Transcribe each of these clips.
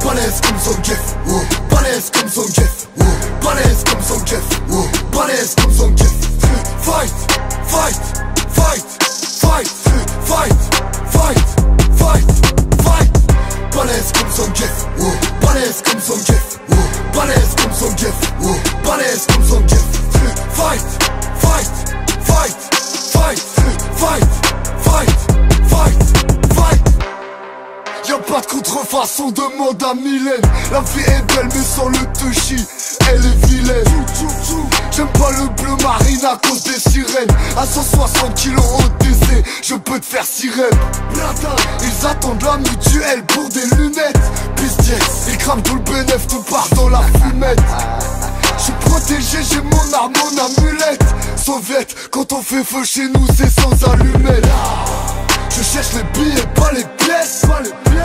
Bunny ass come so Jeff. Bunny ass come so Jeff. Bunny ass come so Jeff. Jeff. Fight, fight, fight, fight, fight, fight, fight, fight. Y'a pas de contrefaçon, demande à Mylène. La vie est belle mais sans le touchy Elle est vilaine. J'aime pas le bleu marine à cause des sirènes. À 160 kilos au DC Je peux te faire sirène. Ils attendent la mutuelle pour des lunettes. Business, ils crament tout le bénéf Tout part dans la fumette arme, mon amulette Soviet, quand on fait feu chez nous c'est sans allumette. Je cherche les billets, pas les pièces.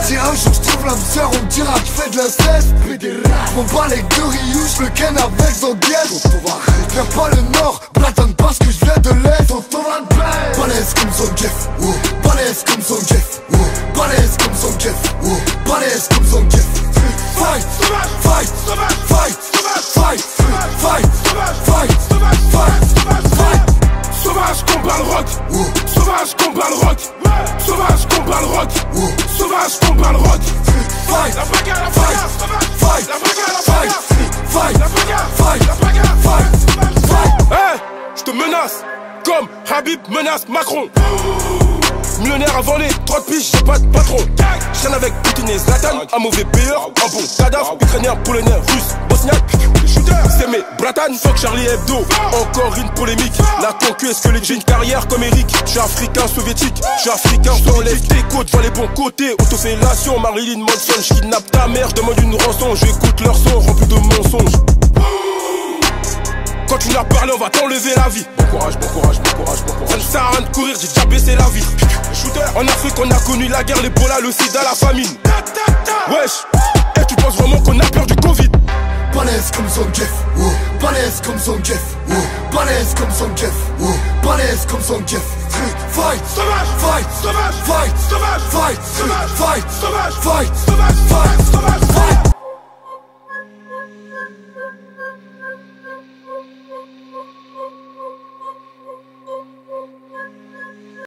Si un jour je trouve l'âme sœur, on me dira que je fais de l'inceste. Mon bats les deux riouches, le ken avec Zanguette. Viens pas le nord, blatonne parce que je viens de l'est. Balèze comme son Jeff, balèze comme son Jeff, balèze comme son Jeff, balèze comme Sauvage combat le rock. Sauvage combat le rock. Sauvage Fight, La bagarre, fight, fight, La bagarre, fight, fight, La bagarre, fight, la bagarre. fight, fight. Hey, je te menace Comme Habib menace Macron Millionnaire avant les 30 piges, j'ai pas de patron Chaîne avec Poutine et Zlatan Un mauvais payeur, un bon cadavre. Ukrainien, polonais, russe, bosniaque C'est mes bratan, fuck Charlie Hebdo. Encore une polémique La concu est-ce que les j'ai une carrière comme Eric? Je suis africain soviétique, je suis africain J'enlève tes côtes, vois les bons côtés. Autofellation, Marilyn Manson Je kidnappe ta mère, demande une rançon J'écoute leur son rempli de mensonges quand tu n'as parlé, on va t'enlever la vie. Bon courage, bon courage, bon courage, bon courage. Ça ne sert à rien de courir, j'ai déjà baissé la vitre. Shooter. En Afrique, on a connu la guerre, l'Ebola, le sida, la famine. Wesh, et tu penses vraiment qu'on a peur du Covid? Balèze comme son Jeff, balèze comme son Jeff, balèze comme son Jeff, balèze comme son Jeff. Fight, Sauvage, fight, sauvage, fight, sauvage, fight, sauvage, fight, sauvage, fight, sauvage, fight, sauvage, fight.